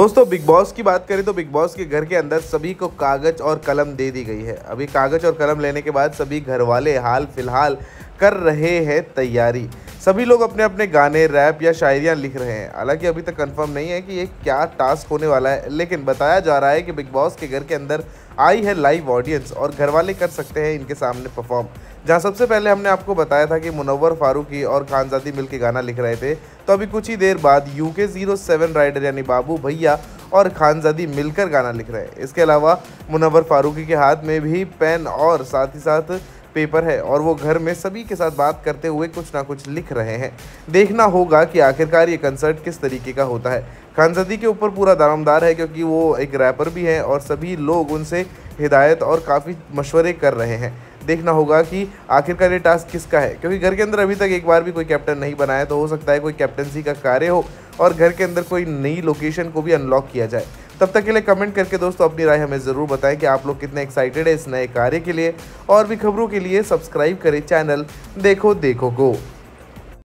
दोस्तों big boss की बात करें तो बिग बॉस के घर के अंदर सभी को कागज़ और कलम दे दी गई है। अभी कागज़ और कलम लेने के बाद सभी घर वाले हाल फ़िलहाल कर रहे हैं तैयारी। सभी लोग अपने अपने गाने, रैप या शायरियाँ लिख रहे हैं। हालाँकि अभी तक कंफर्म नहीं है कि ये क्या टास्क होने वाला है, लेकिन बताया जा रहा है कि बिग बॉस के घर के अंदर आई है लाइव ऑडियंस और घर वाले कर सकते हैं इनके सामने परफॉर्म जहाँ सबसे पहले हमने आपको बताया था कि मुनवर फारूकी और खानजादी मिल के गाना लिख रहे थे तो अभी कुछ ही देर बाद यूके ज़ीरो सेवन राइडर यानी बाबू भैया और खानजादी मिलकर गाना लिख रहे हैं। इसके अलावा मुनवर फारूकी के हाथ में भी पेन और साथ ही साथ पेपर है और वो घर में सभी के साथ बात करते हुए कुछ ना कुछ लिख रहे हैं। देखना होगा कि आखिरकार ये कंसर्ट किस तरीके का होता है। खानजदी के ऊपर पूरा दारोमदार है क्योंकि वो एक रैपर भी है और सभी लोग उनसे हिदायत और काफ़ी मशवरे कर रहे हैं। देखना होगा कि आखिरकार ये टास्क किसका है। क्योंकि घर के अंदर अभी तक एक बार भी कोई कैप्टन नहीं बनाया तो हो सकता है कोई कैप्टनसी का कार्य हो और घर के अंदर कोई नई लोकेशन को भी अनलॉक किया जाए। तब तक के लिए कमेंट करके दोस्तों अपनी राय हमें ज़रूर बताएँ कि आप लोग कितने एक्साइटेड हैं इस नए कार्य के लिए और भी खबरों के लिए सब्सक्राइब करें चैनल देखो देखो गो